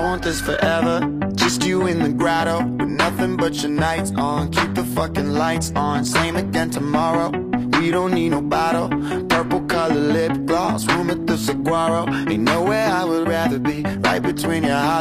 I want this forever. Just you in the grotto with nothing but your nights on. Keep the fucking lights on. Same again tomorrow. We don't need no bottle. Purple color lip gloss, room at the saguaro. Ain't nowhere I would rather be. Right between your holidays.